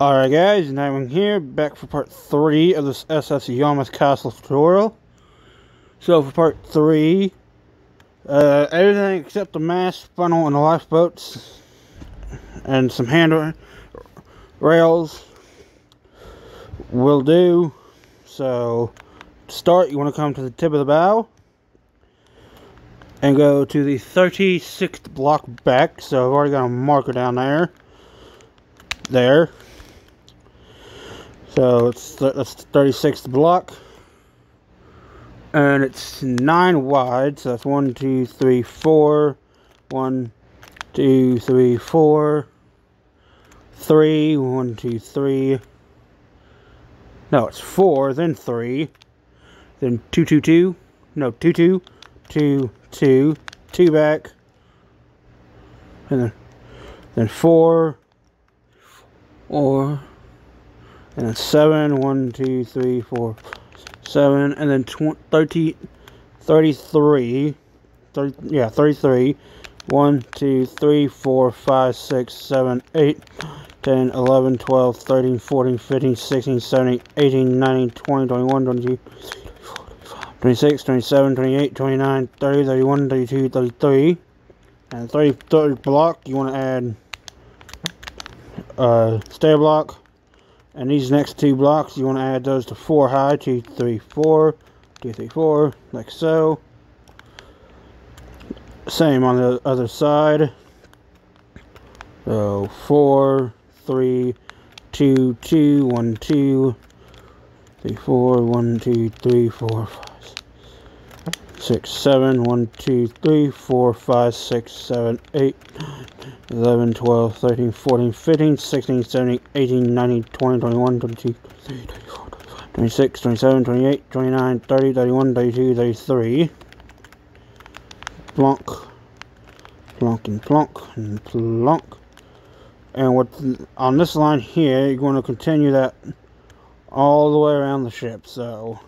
Alright guys, I'm here, back for part 3 of this SS Yarmouth Castle tutorial. So for part 3, uh, everything except the mast, funnel, and the lifeboats, and some hand rails will do. So, to start, you want to come to the tip of the bow, and go to the 36th block back, so I've already got a marker down there. There. So it's that's the 36th block. And it's 9 wide, so that's 1, 2, 3, 4. 1, 2, 3, 4. 3, 1, 2, 3. No, it's 4, then 3. Then 2, 2, 2. No, 2, 2, 2, 2, 2 back. And then, then 4, or and then 7, 1, 2, 3, 4, 7, and then 20, 30, 33, 30, yeah, 33, 1, 2, 3, 4, 5, 6, 7, 8, 10, 11, 12, 13, 14, 15, 16, 17, 18, 19, 20, 21, 22, 26, 27, 28, 29, 30, 31, 32, 33, and 30, 30 block, you want to add uh, stair block, and these next two blocks, you want to add those to 4 high, 2, 3, 4, 2, 3, 4, like so. Same on the other side. So 4, 3, 2, 2, 1, 2, 3, 4, 1, 2, 3, 4, 5, 6, 7, 1, 2, 3, 4, 5, 6, 7, 8, 11, 12, 13, 14, 15, 16, 17, 18, 19, 20, 21, 22, 23, 24, 25, 26, 27, 28, 29, 30, 31, 32, 33. Plonk, plonk, and plonk, and plonk. And what on this line here, you're going to continue that all the way around the ship. So.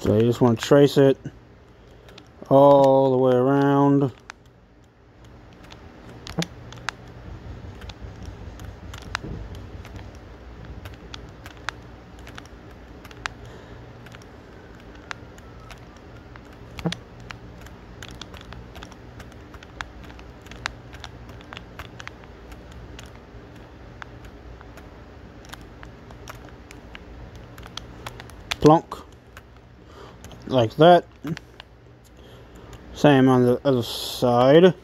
So you just want to trace it all the way around. Plonk like that. Same on the other side.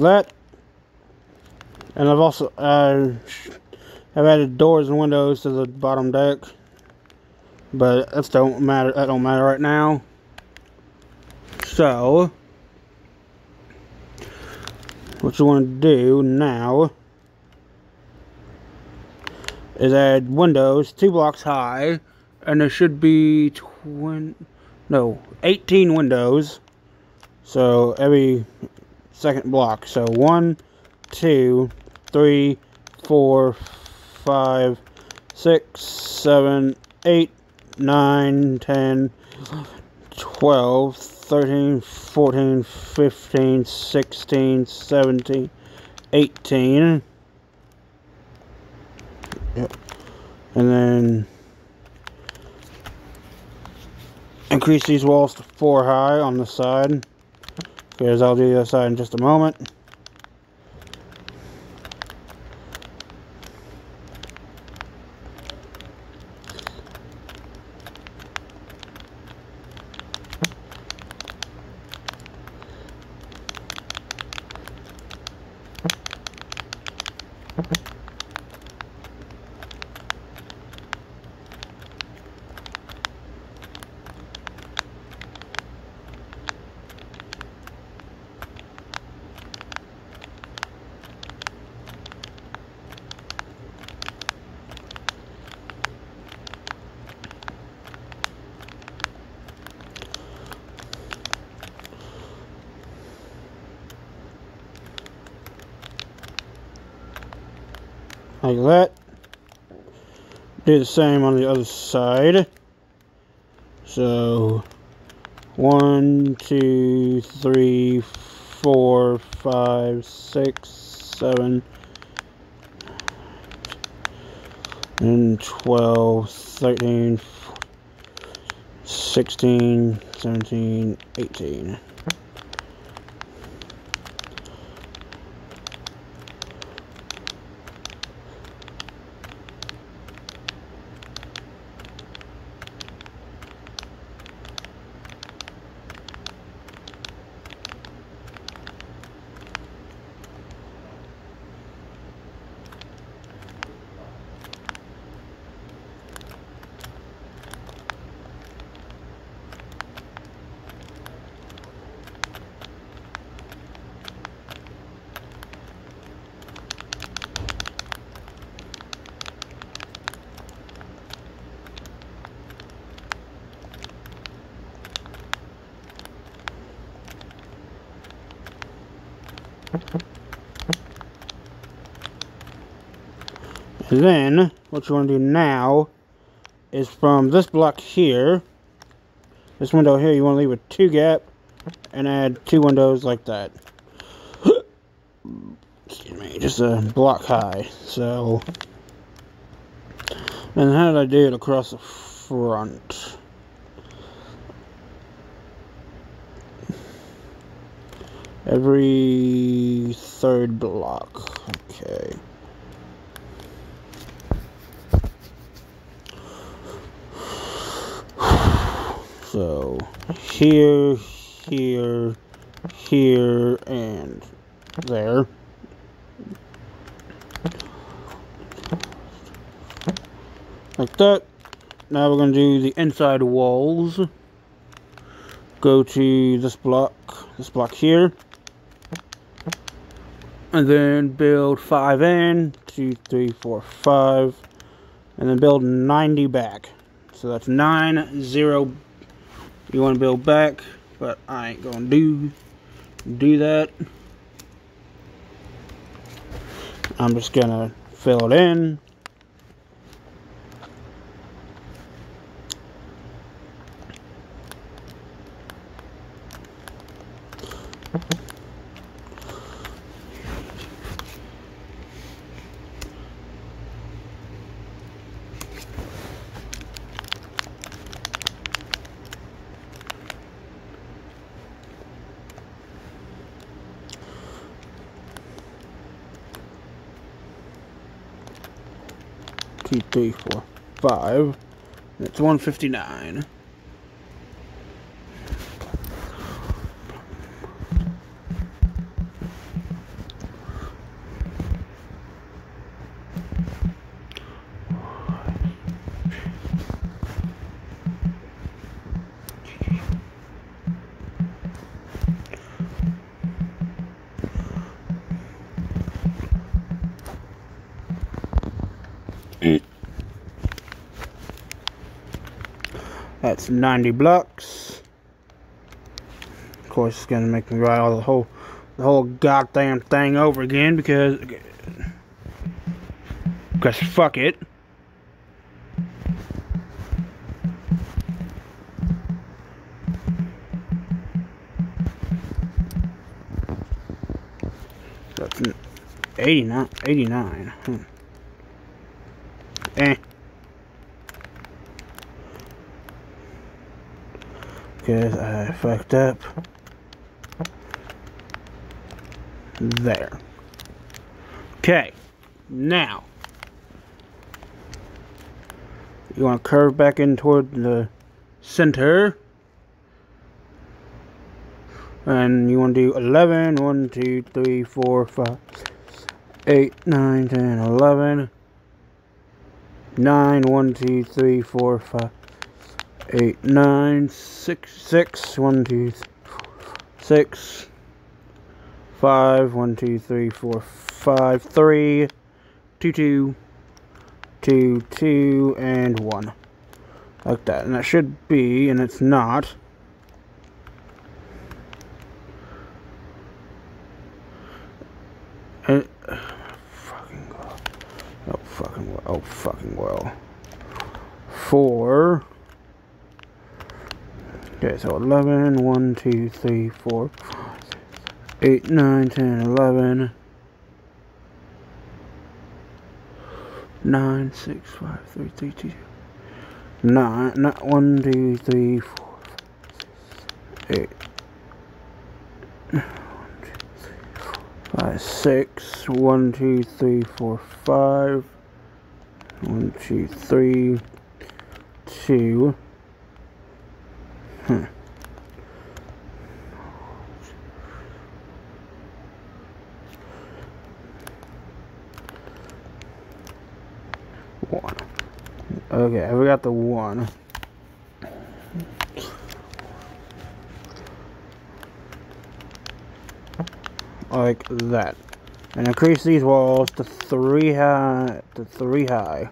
That. And I've also uh, I've added doors and windows to the bottom deck, but that don't matter. That don't matter right now. So, what you want to do now is add windows two blocks high, and there should be 20, no 18 windows. So every second block. So one, two, three, four, five, six, seven, eight, nine, ten, twelve, thirteen, fourteen, fifteen, sixteen, seventeen, eighteen. Yep. And then increase these walls to 4 high on the side. Because I'll do the other side in just a moment. like that. Do the same on the other side. So, one, two, three, four, five, six, seven, and 12, 13, 16, 17, 18. Then, what you want to do now is from this block here, this window here, you want to leave a two gap and add two windows like that. Excuse me, just a block high. So, and how did I do it across the front? Every third block. Okay. So, here, here, here, and there. Like that. Now we're going to do the inside walls. Go to this block, this block here. And then build 5 in, 2, 3, 4, 5. And then build 90 back. So that's 9, 0, you want to build back, but I ain't gonna do do that. I'm just gonna fill it in. Three, four, five. It's 159. That's 90 blocks. Of course, it's gonna make me write all the whole, the whole goddamn thing over again because, because fuck it. That's 89, 89. Hmm. Eh. Because I fucked up. There. Okay, now. You want to curve back in toward the center? And you want to do 11 1 2 3 4 5 8, 9, 10, 11, 9, 1, 2, 3, 4, 5, 8, 9, 6, 6, 1, 2, 6, 5, 1, 2, 3, 4, 5, 3, 2, 2, 2, 2, and 1. Like that. And that should be, and it's not. And, fucking well. Oh, fucking well. Oh, fucking well. Four. Okay, so 11, 1, 2, 3, 4, 8, 9, 10, 11. 9, 6, 5, 3, 3, 2, 9, not 1, 2, 3, 4, 8, 5, 6, 1, 2, 3, 4, 5, 1, 2, 3, 2, One. Okay, we got the one. like that. And increase these walls to three high, to three high.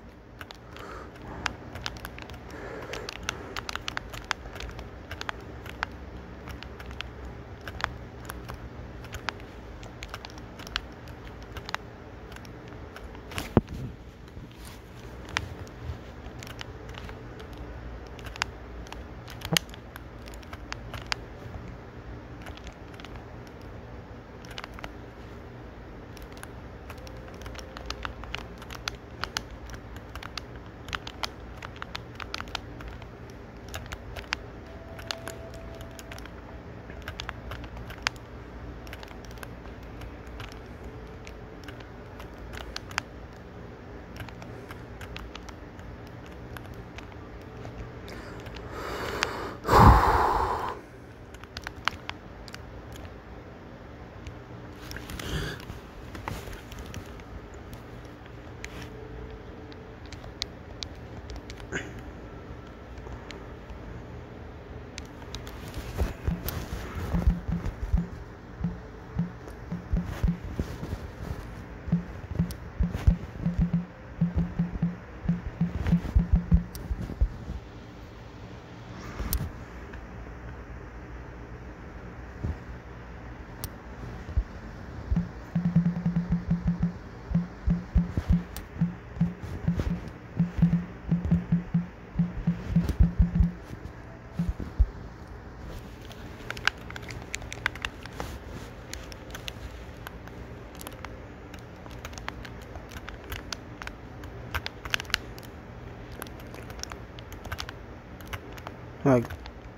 Like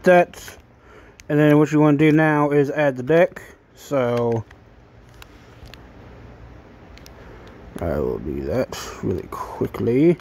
that and then what you want to do now is add the deck so I will do that really quickly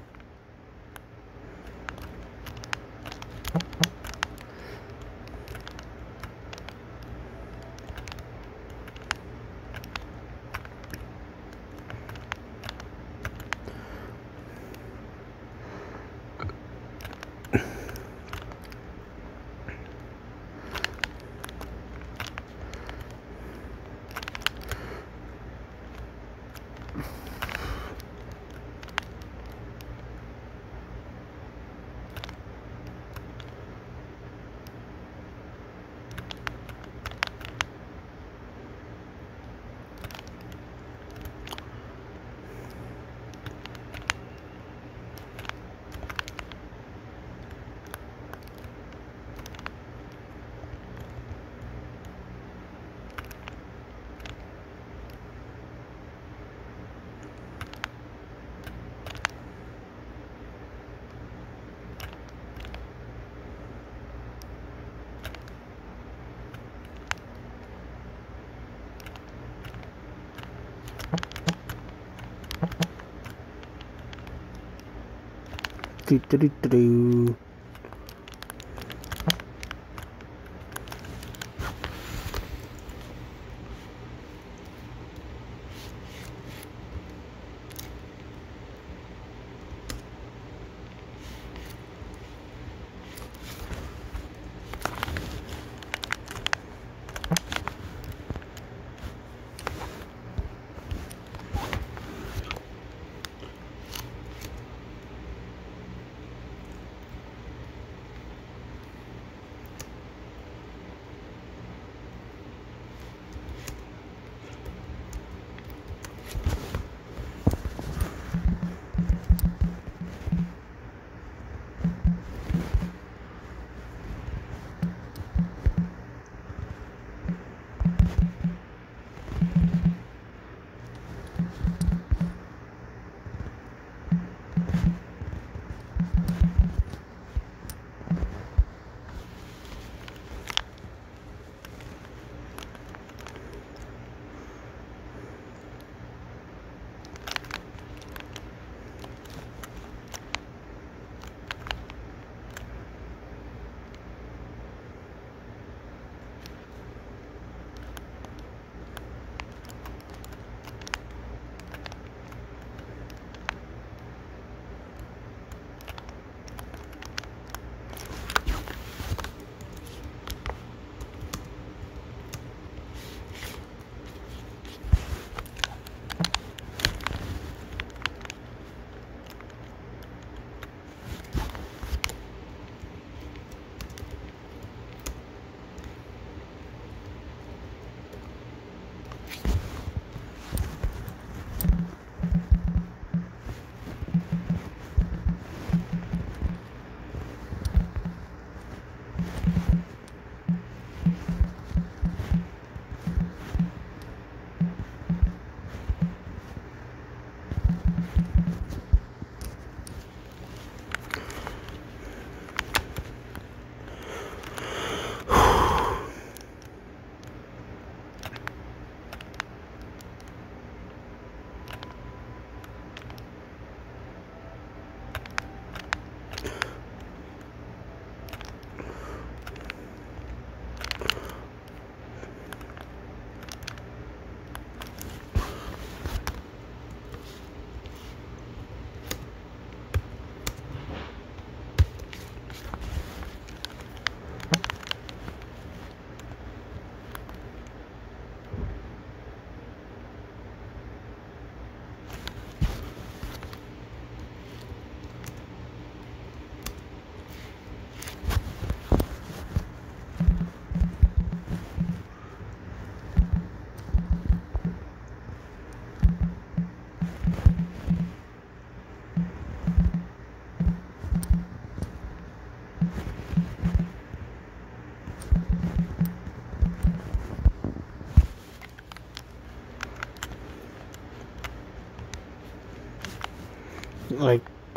Do, do, do, do,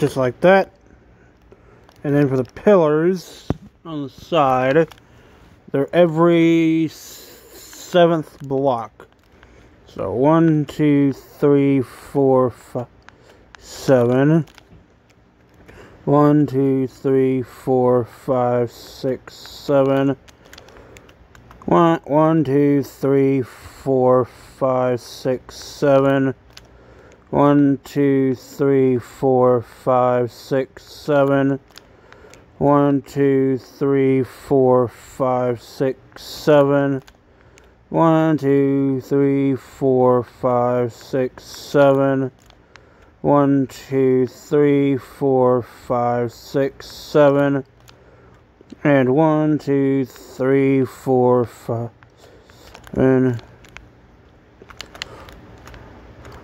just like that. And then for the pillars on the side, they're every seventh block. So one, two, three, four, five, seven. One, two, three, four, five, six, seven. One, one, two, three, four, five, six, seven. One, two, three, four, five, six, seven. One, two, three, four, five, six, seven. One, two, three, four, five, six, seven. One, two, three, four, five, six, seven. And one, two, three, four, five, seven.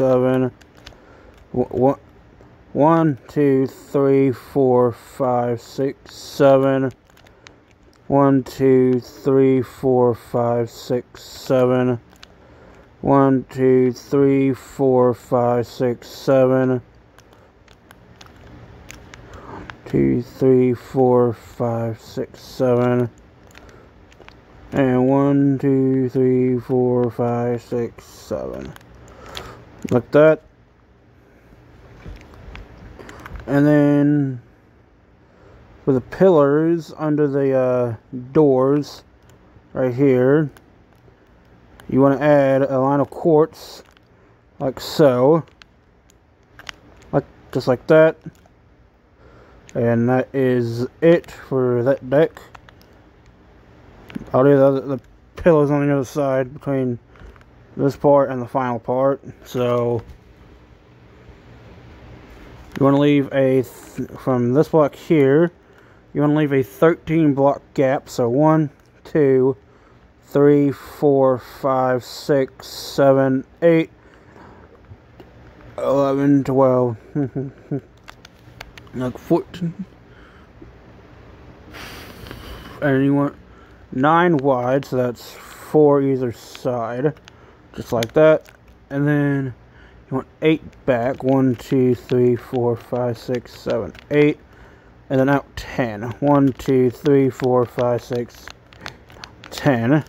seven. One, two, three, four, five, six, seven. One, two, three, four, five, six, seven. One, two, three, four, five, six, seven. Two, three, four, five, six, seven. And one, two, three, four, five, six, seven. Like that. And then for the pillars under the uh, doors right here, you want to add a line of quartz like so. Like just like that. And that is it for that deck. I'll do the, the pillows on the other side between this part and the final part. So you want to leave a from this block here. You want to leave a 13 block gap. So one, two, three, four, five, six, seven, eight, eleven, twelve, like fourteen. And you want nine wide, so that's four either side, just like that. And then you want eight back, one, two, three, four, five, six, seven, eight. And then out ten. One, two, three, four, five, six, ten.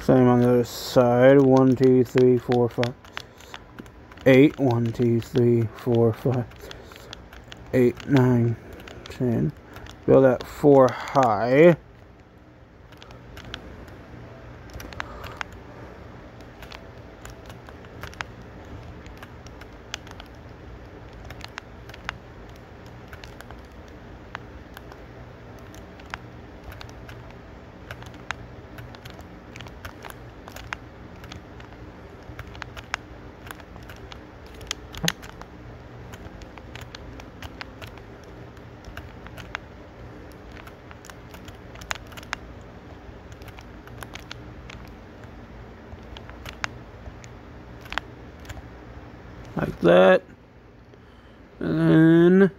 Same on the other side. One, two, three, four, five, eight. One, two, three, four, five, eight, nine, 10. Build that 4 high. like that. And then,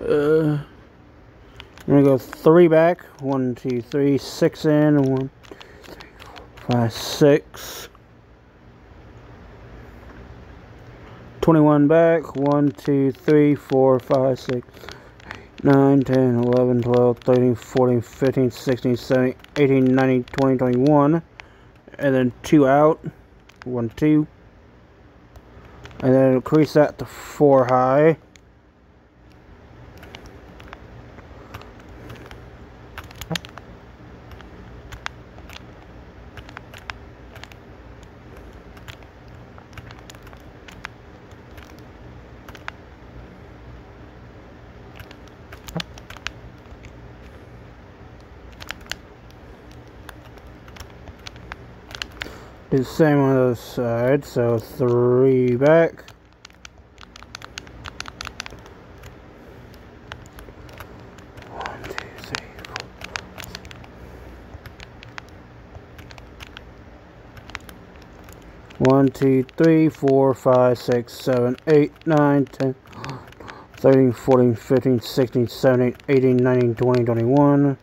uh, I'm gonna go three back. One, two, three, six in. One, two, three, four, five, six. 21 back. One, two, three, four, five, six, 9, 10, 11, 12, 13, 14, 15, 16, 17, 18, 19, 20, 21. And then two out. One, two. And then increase that to 4 high. Do the same on the other side, so three back. One, two, three, four. One, two, three, four, five, six, seven, eight, nine, ten, thirteen, fourteen, fifteen, sixteen, seventeen, eighteen, nineteen, twenty, twenty-one.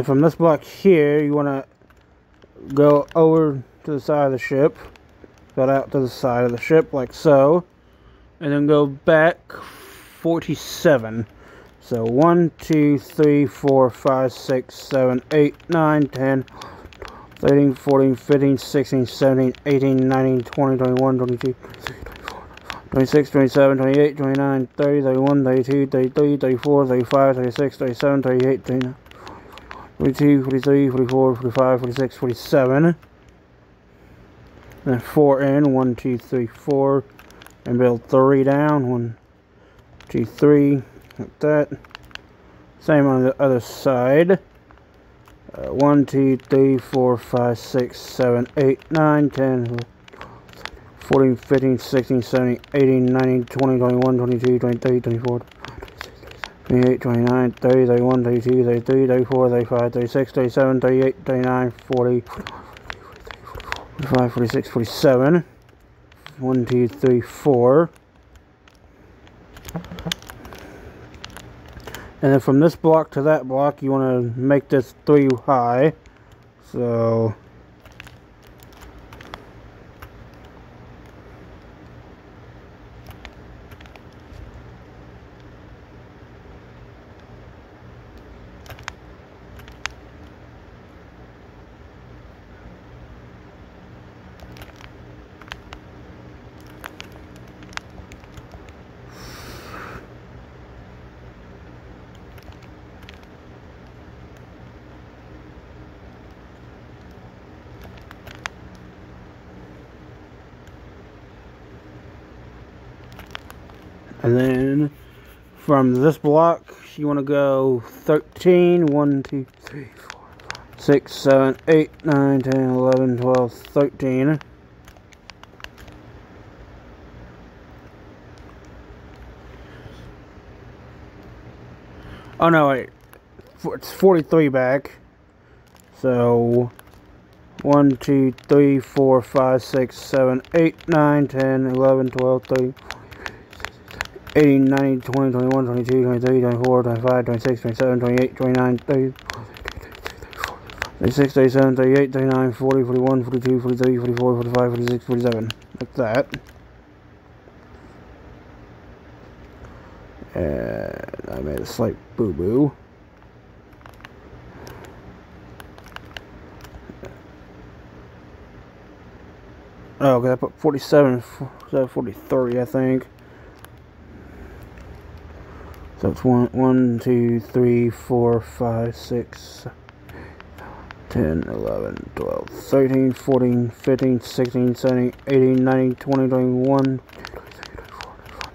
And from this block here, you want to go over to the side of the ship, go out to the side of the ship like so, and then go back 47. So 1, 2, 3, 4, 5, 6, 7, 8, 9, 10, 13, 14, 15, 16, 17, 18, 19, 20, 21, 22, 26, 27, 28, 29, 30, 31, 32, 33, 34, 35, 36, 37, 38, 39. 42, 43, 44, 45, 46, 47. Then 4 in, 1, 2, 3, 4. And build 3 down, 1, 2, 3, like that. Same on the other side. Uh, 1, 2, 3, 4, 5, 6, 7, 8, 9, 10, 14, 15, 16, 17, 18, 19, 20, 21, 22, 23, 24, 28, 29, 30, 31, 32, 33, 34, 35, 36, 37, 38, 39, 40, 45, 46, 47. 1, 2, 3, 4. And then from this block to that block, you want to make this 3 high. So... And then from this block, you want to go 13, 1, 2, 3, 4, 5, 6, 7, 8, 9, 10, 11, 12, 13. Oh no, wait. It's 43 back. So 1, 2, 3, 4, 5, 6, 7, 8, 9, 10, 11, 12, 13. 18, 19, 20, 21, 22, 23, 24, 25, 26, 27, 28, 29, 30, 36, 37, 38, 39, 40, 41, 42, 43, 44, 45, 46, 47. Like that. And I made a slight boo-boo. Oh, okay, I put 47, 43, I think. So it's 1, 1, 2, 3, 4, 5, 6, 10, 11, 12, 13, 14, 15, 16, 17, 18, 19, 20, 21,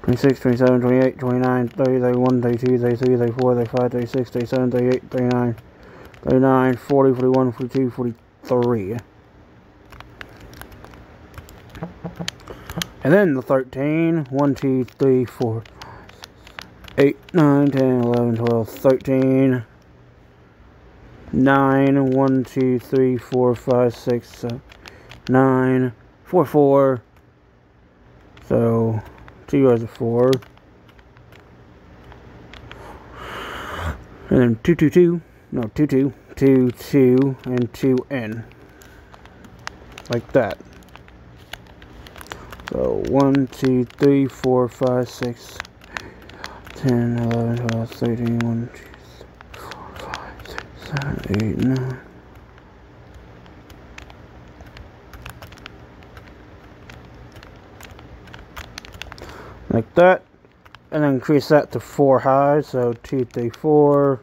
26, 27, 28, 29, 30, 31, 32, 33, 34, 35, 36, 37, 38, 39, 39, 40, 41, 42, 43. And then the 13, 1, 2, 3, 4, 8, 9, 10, 11, 12, 13, 9, 1, 2, 3, 4, 5, 6, 7, 9, 4, 4. So, 2 yards of 4. And then 2, 2, 2. No, 2, 2. 2, 2, and 2 in. Like that. So, 1, 2, 3, 4, 5, 6, 10, 11, 12, 13, 1, 2, 3, 4, 5, 6, 7, 8, 9. Like that. And increase that to 4 high. So 2, 3, 4.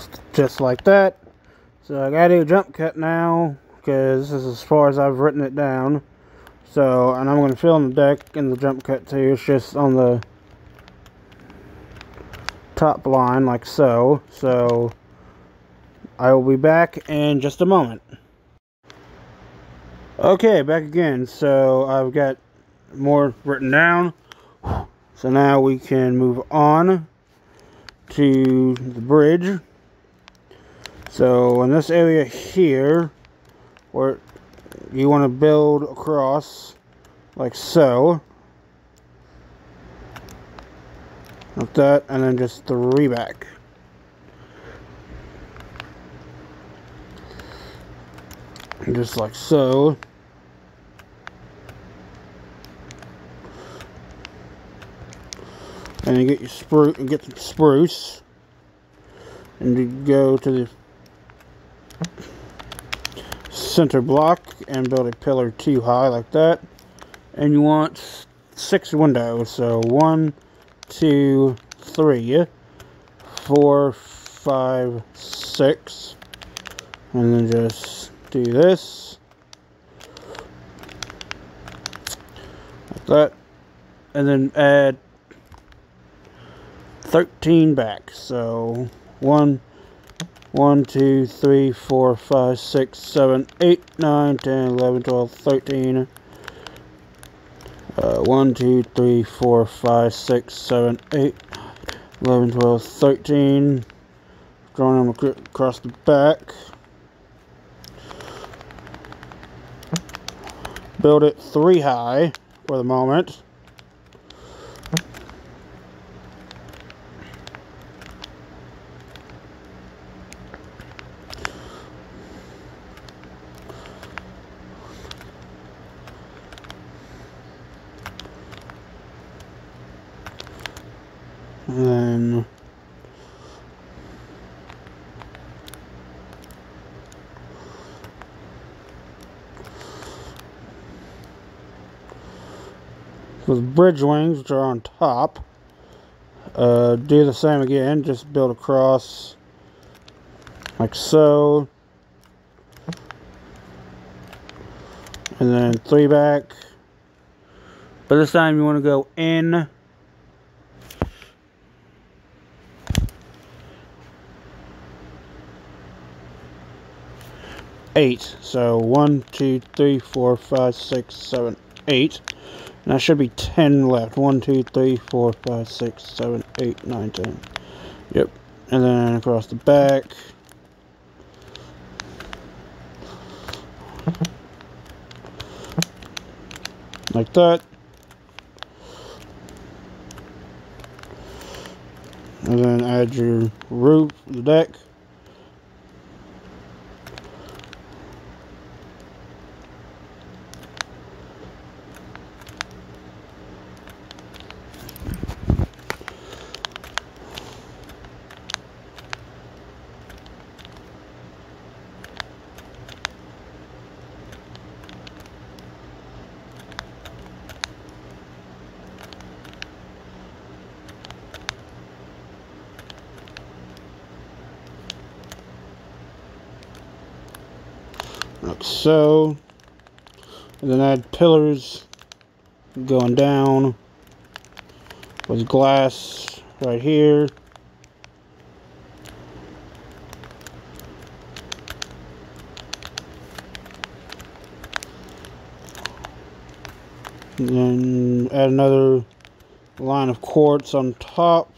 Just just like that. So I gotta do a jump cut now because this is as far as I've written it down. So, and I'm to fill in the deck in the jump cut too. It's just on the top line like so. So, I will be back in just a moment. Okay, back again. So, I've got more written down. So now we can move on to the bridge. So in this area here, where you want to build across like so like that and then just three back. Just like so. And you get your spruce get some spruce and you go to the center block and build a pillar too high like that. And you want six windows. So one, two, three, four, five, six. And then just do this. Like that. And then add 13 back. So one, 1, 2, 3, 4, 5, 6, 7, 8, 9, 10, 11, 12, 13. Uh, 1, 2, 3, 4, 5, 6, 7, 8, 11, 12, 13. Drawing them across the back. Build it three high for the moment. then with bridge wings which are on top. Uh, do the same again just build across like so. And then three back. But this time you want to go in. Eight. So one, two, three, four, five, six, seven, eight. And that should be ten left. One, two, three, four, five, six, seven, eight, nine, ten. Yep. And then across the back. Like that. And then add your roof, the deck. like so. And then add pillars going down with glass right here. And then add another line of quartz on top.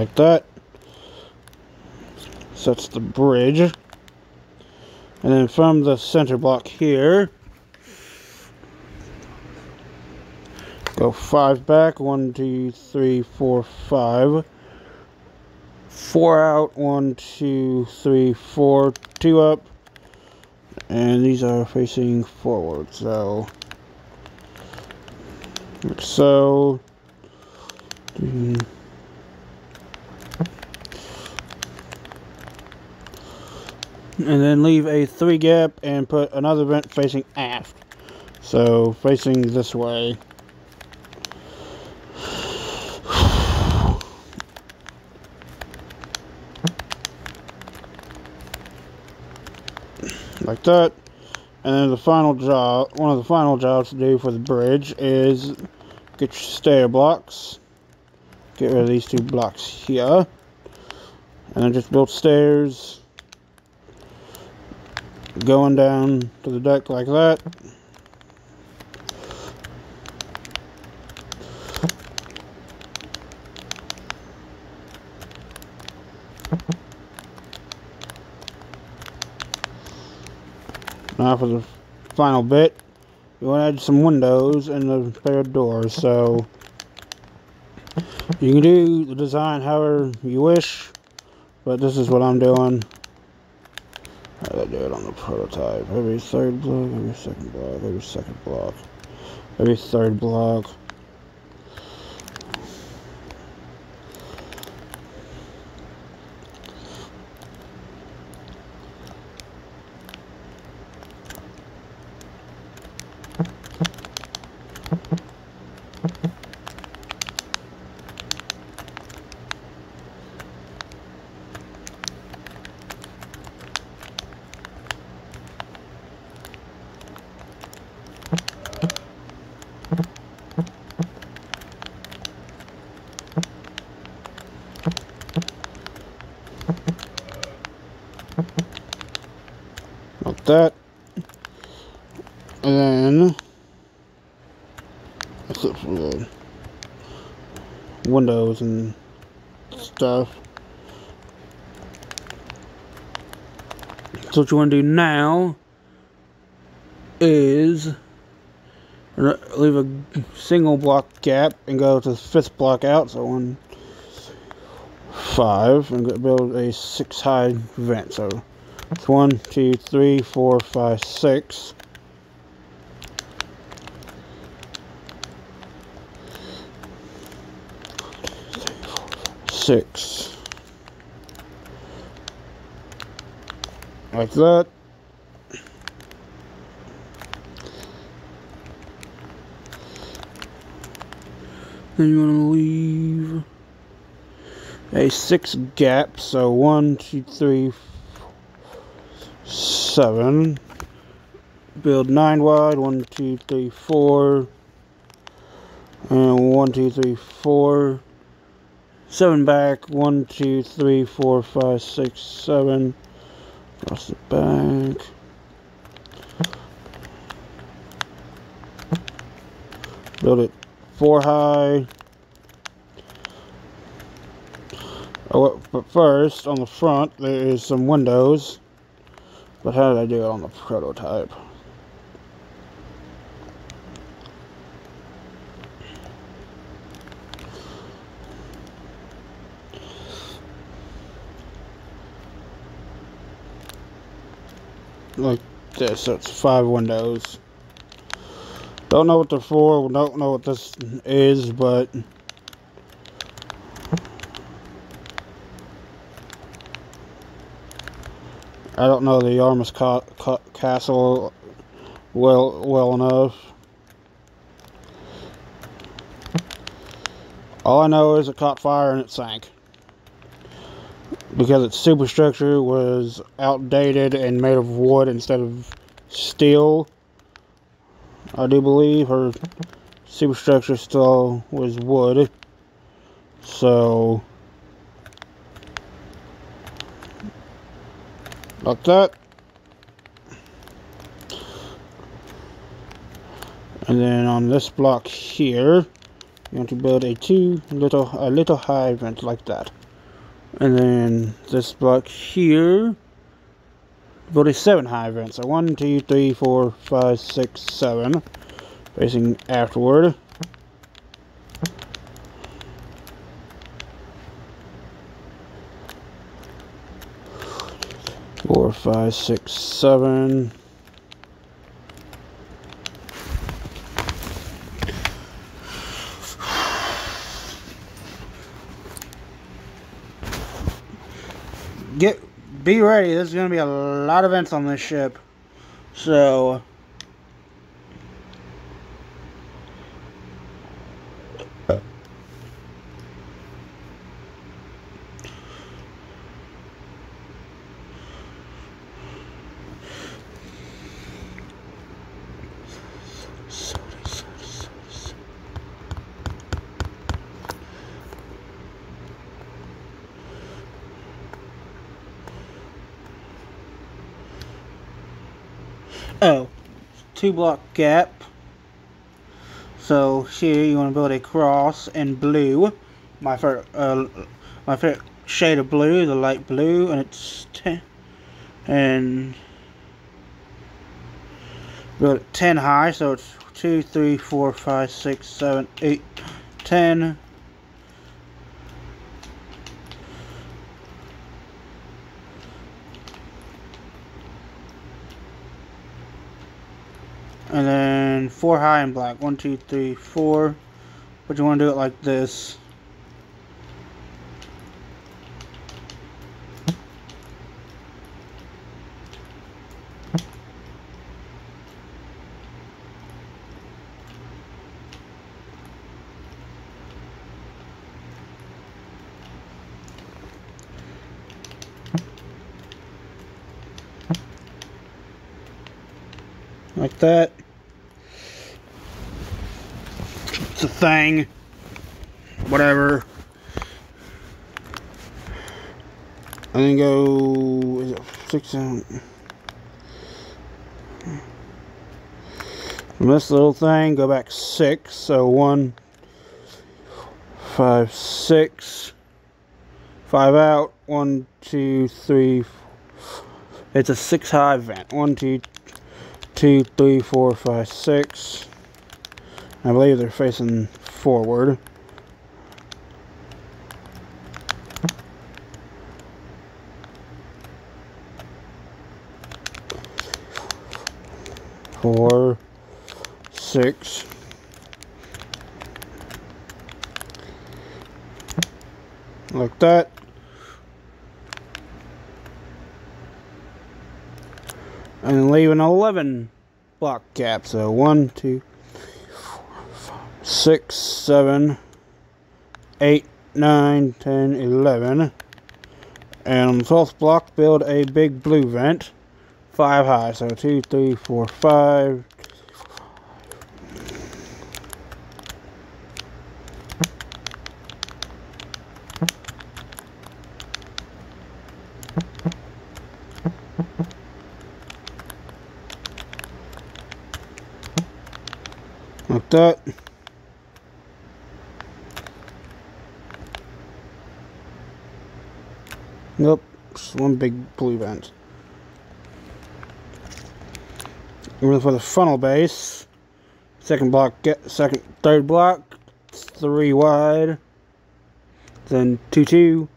Like that. So that's the bridge. And then from the center block here, go five back, one, two, three, four, five. Four out, one, two, three, four, two up. And these are facing forward, so so and then leave a three gap and put another vent facing aft. So facing this way. Like that. And then the final job, one of the final jobs to do for the bridge is get your stair blocks. Get rid of these two blocks here. And then just build stairs going down to the deck like that. Now for the final bit, you want to add some windows and the pair of doors. So you can do the design however you wish, but this is what I'm doing. I do it on the prototype. Every third block, every second block, every second block, every third block. like that. And then, except for the windows and stuff. What you want to do now is leave a single block gap and go to the fifth block out. So one, five, and build a six high vent. So it's one, two, three, four, five, six. Six. Like that. Then you want to leave a six gap, so one, two, three, seven. Build nine wide, one, two, three, four. And one, two, three, four. Seven back, one, two, three, four, five, six, seven. Across the back. Build it four high. Oh, but first, on the front, there is some windows. But how did I do it on the prototype? Like this, so it's five windows. Don't know what they're for, don't know what this is, but... I don't know the Yarmouth ca ca Castle well well enough. All I know is it caught fire and it sank. Because its superstructure was outdated and made of wood instead of steel. I do believe her superstructure still was wood. So like that. And then on this block here, you want to build a two little a little high vent like that. And then this block here, build a seven high vent. So one, two, three, four, five, six, seven, facing afterward. four, five, six, seven. Get be ready. There's going to be a lot of vents on this ship. So, Oh, two block gap. So here you want to build a cross in blue. My favorite, uh, my favorite shade of blue, the light blue, and it's ten and build ten high. So it's two, three, four, five, six, seven, eight, ten. And then four high and black. One, two, three, four. But you want to do it like this. like that. It's a thing. Whatever. And then go, is it six, seven, from this little thing, go back six. So one, five, six, five out, one, two, three, it's a six high vent. One, two, two, three, four, five, six. I believe they're facing forward. Four, six. Like that. and leave an 11 block gap. So 1, 2, 6, 7, 8, 9, 10, 11. And on the 12th block, build a big blue vent, 5 high. So 2, 3, 4, 5, like that. Nope, just one big blue vent. And for the funnel base, second block, get second, third block, three wide, then two, two,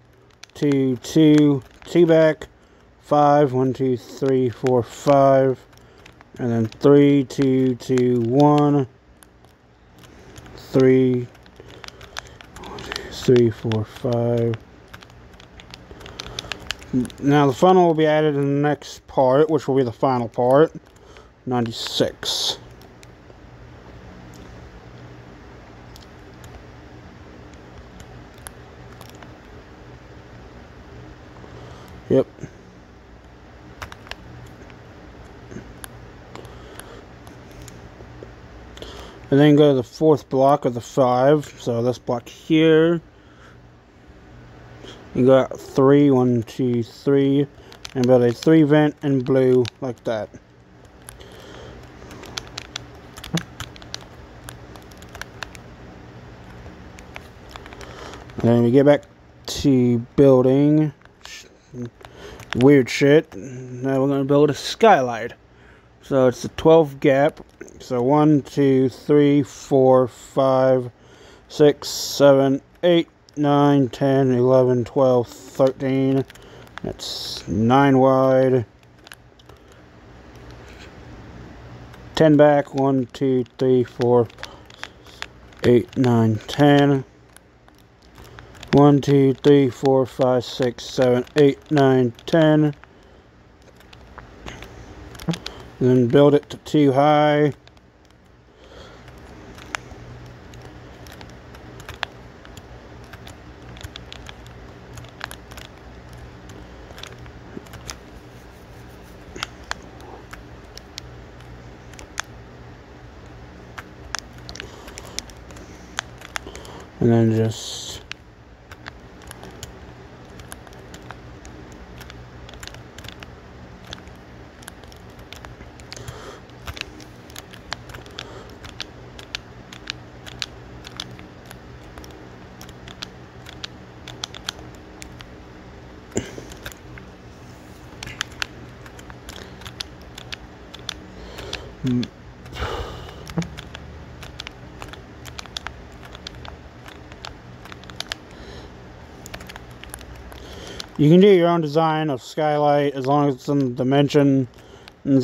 two, two, two back, five, one, two, three, four, five, and then three, two, two, one three, three, four, five. Now the funnel will be added in the next part, which will be the final part, 96. Yep. And then go to the fourth block of the five. So this block here. You got three, one, two, three. And build a three vent in blue like that. And then we get back to building weird shit. Now we're to build a skylight. So it's a 12 gap so 1, 2, 3, 4, 5, 6, 7, 8, 9, 10, 11, 12, 13. That's 9 wide. 10 back. 1, 2, 3, 4, 8, 9, 10. One, two, three, four, five, six, seven, eight, nine, ten. then build it to two high. And then just Mm. You can do your own design of skylight as long as it's in the dimensions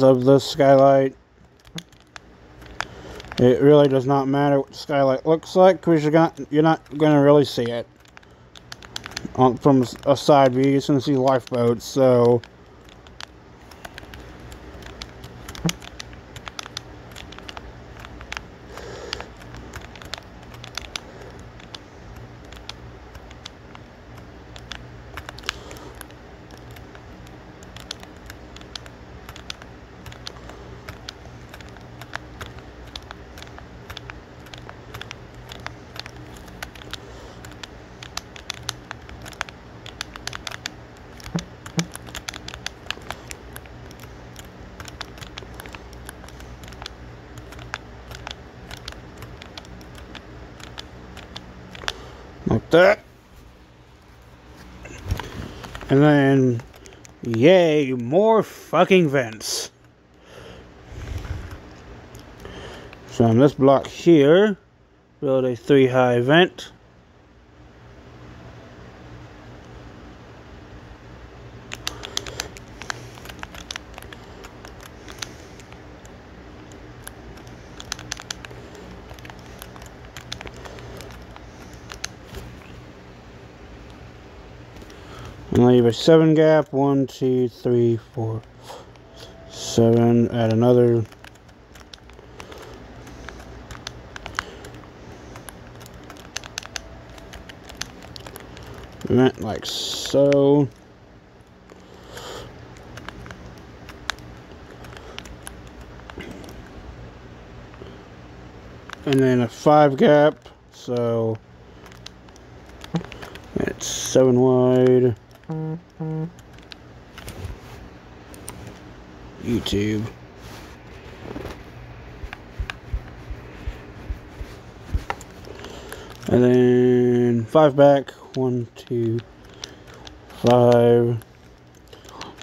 of the skylight. It really does not matter what the skylight looks like because you're you're not going to really see it from a side view. Going to see lifeboats, so like that. And then, yay, more fucking vents. So on this block here, build a three high vent. and leave a seven gap one two three four seven add another. Like so. And then a five gap so it's seven wide YouTube. And then five back. One, two, five,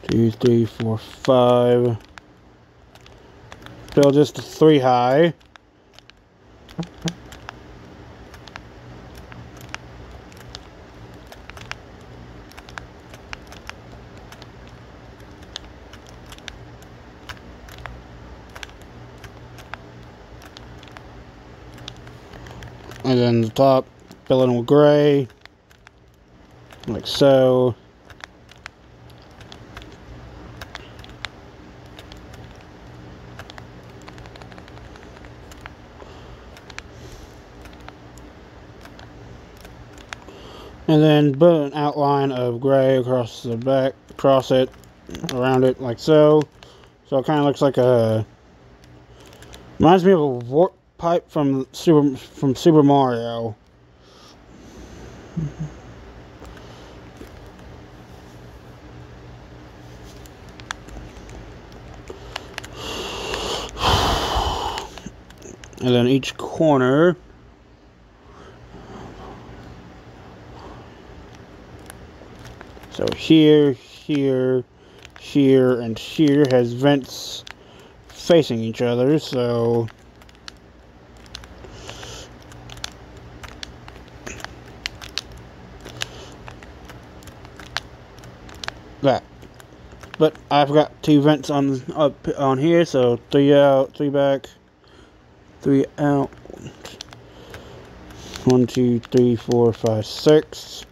two, three, four, five. Build just three high. and then the top fill in with gray like so. And then put an outline of gray across the back across it around it like so. So it kind of looks like a reminds me of a pipe from Super from Super Mario. And then each corner So here, here, here, and here has vents facing each other, so But I've got two vents on up on here, so three out, three back, three out. One, two, three, four, five, six.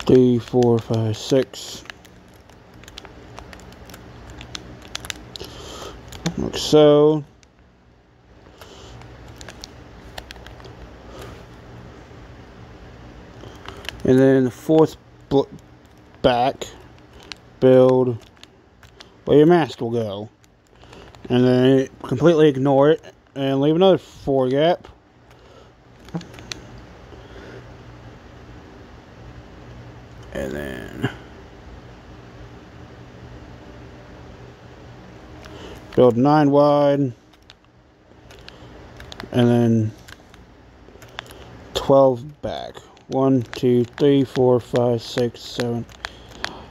Three, four, five, six. Like so. And then the fourth back, build where your mast will go. And then completely ignore it and leave another four gap. And then build nine wide and then 12 back. 1, 2, 3, 4, 5, 6, 7,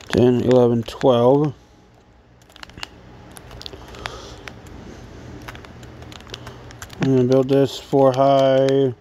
10, 11, 12. I'm going to build this four high.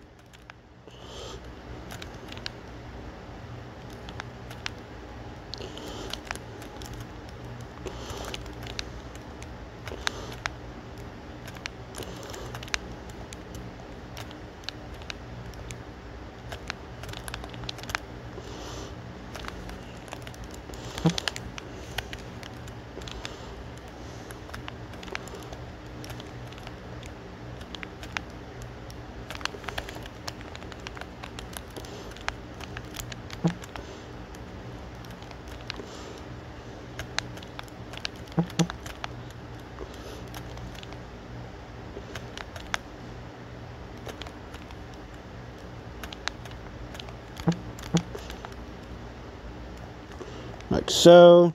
like so.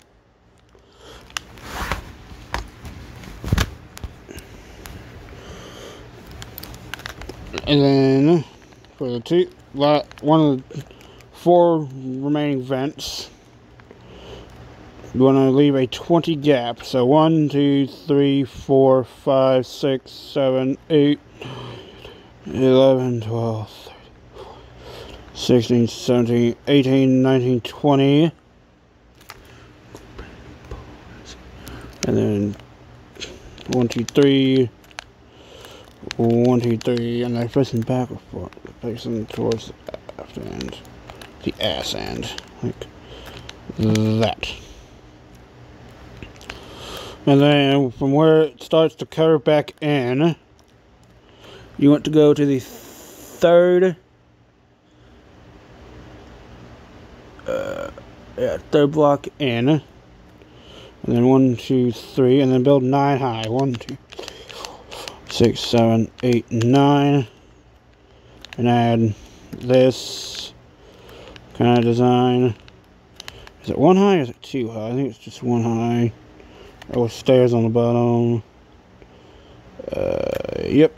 And then for the two, one of the four remaining vents, you want to leave a 20 gap. So 1, 2, 3, 4, 5, 6, 7, 8, 11, 12, 16, 17, 18, 19, 20. And then 1, 2, 3, 1, 2, 3, and they're facing back or facing towards the after end, the ass end, like that. And then from where it starts to curve back in, you want to go to the third, uh, yeah, third block in. And then one, two, three, and then build nine high. One, two, six, seven, eight, nine. And add this kind of design. Is it one high or is it two high? I think it's just one high. Oh, stairs on the bottom. Uh, yep.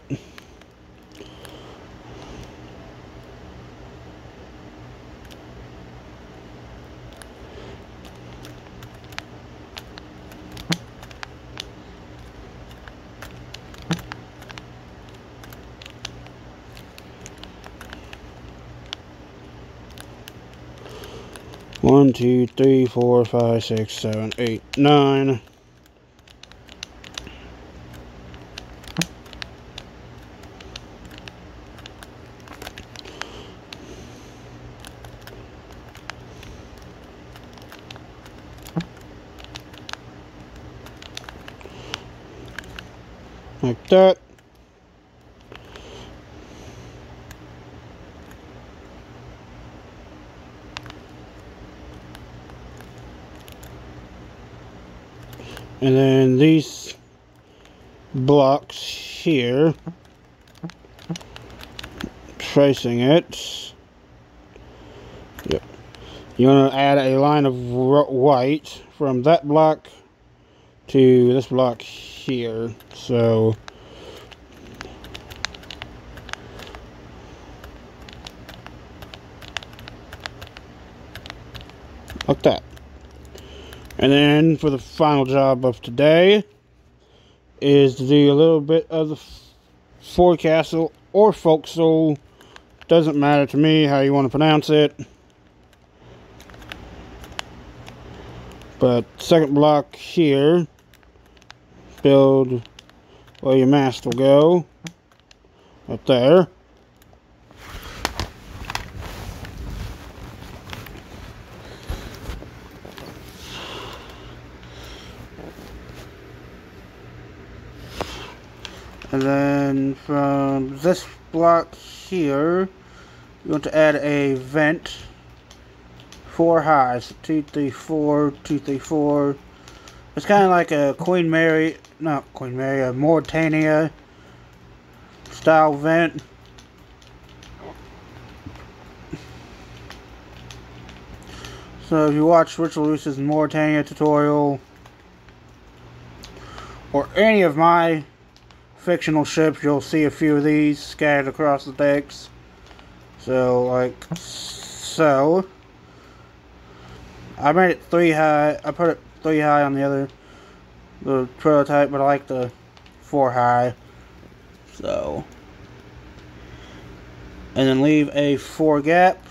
One, two, three, four, five, six, seven, eight, nine. like that. And then these blocks here, tracing it. Yep. You want to add a line of white from that block to this block here. So like that. And then for the final job of today is to do a little bit of the forecastle or forecastle. Doesn't matter to me how you want to pronounce it. But second block here, build where your mast will go, up there. And then from this block here, you want to add a vent. Four highs. Two, three, four, two, three, four. It's kind of like a Queen Mary, not Queen Mary, a Mauretania style vent. So if you watch Richard Lewis's Mauretania tutorial, or any of my fictional ships, you'll see a few of these scattered across the decks. So, like, so. I made it three high. I put it three high on the other, the prototype, but I like the four high. So. And then leave a four gap.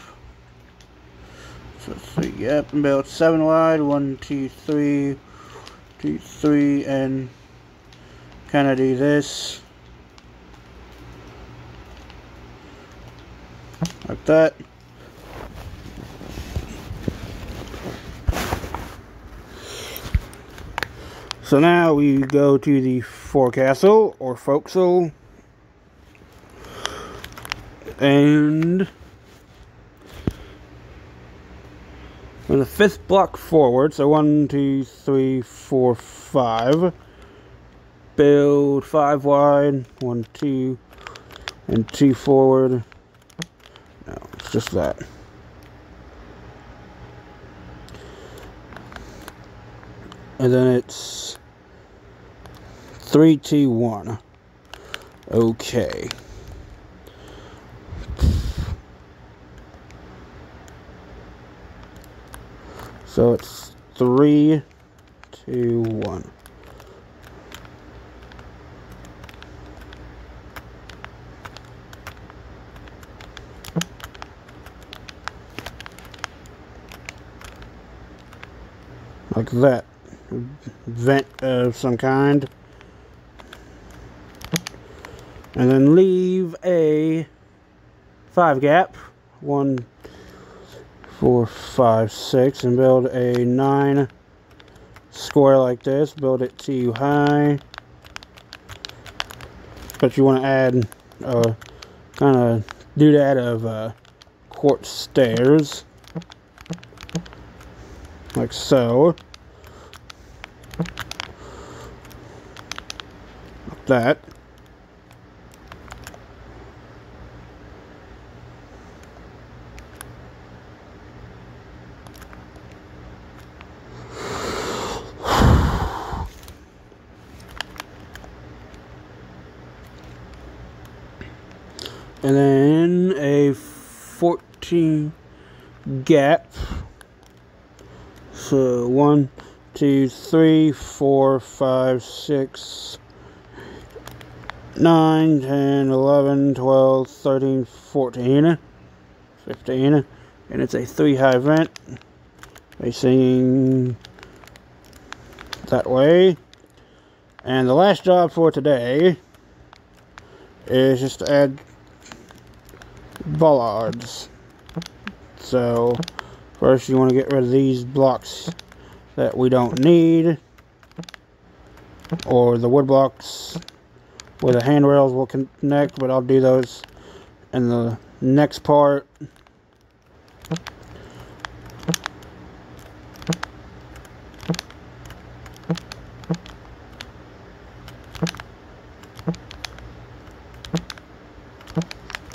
So three gap and build seven wide. One, two, three, two, three, and kind of do this. Like that. So now we go to the forecastle or forecastle. And the fifth block forward so one two three four five build five wide, one, two, and two forward. No, it's just that. And then it's three, two, one. Okay. So it's three, two, one. Like that. Vent of some kind. And then leave a five gap. One four five six and build a nine square like this. Build it too high. But you want to add uh, kind of do that of uh, quartz stairs. Like so. That. And then a 14 gap so one, two, three, four, five, six, nine, ten, eleven, twelve, thirteen, fourteen, fifteen, and it's a three high vent facing that way. And the last job for today is just to add bollards. So First, you want to get rid of these blocks that we don't need. Or the wood blocks where the handrails will connect, but I'll do those in the next part.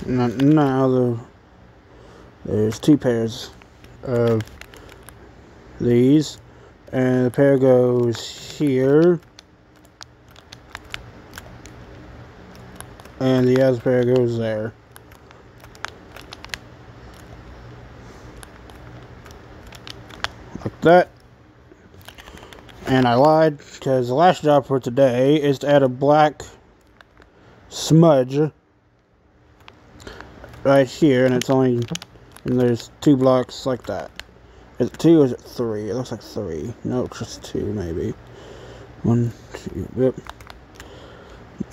Now, the, there's two pairs of these and the pair goes here and the pair goes there like that and I lied because the last job for today is to add a black smudge right here and it's only and there's two blocks like that. Is it two or is it three? It looks like three. No, just two maybe. One, two, yep.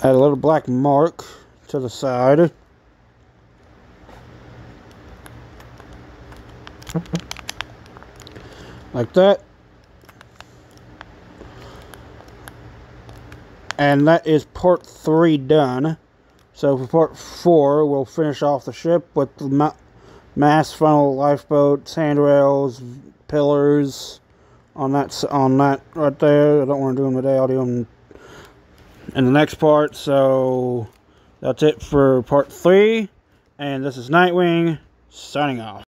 Add a little black mark to the side. Like that. And that is part three done. So for part four, we'll finish off the ship with the ma mast, funnel, lifeboats, handrails, pillars on that on that right there. I don't want to do them today. I'll do them in the next part. So that's it for part three. And this is Nightwing signing off.